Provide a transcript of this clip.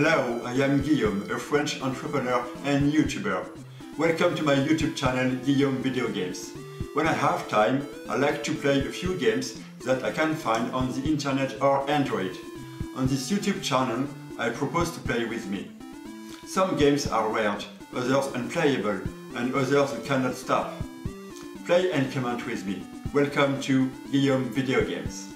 Hello, I am Guillaume, a French entrepreneur and YouTuber. Welcome to my YouTube channel Guillaume Video Games. When I have time, I like to play a few games that I can find on the internet or Android. On this YouTube channel, I propose to play with me. Some games are weird, others unplayable, and others cannot stop. Play and comment with me. Welcome to Guillaume Video Games.